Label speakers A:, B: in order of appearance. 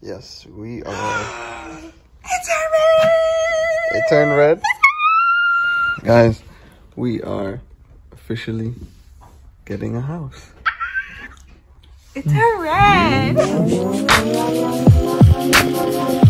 A: Yes, we are.
B: It turned red.
A: It turned red. Guys, we are officially getting a house.
B: It's turned red.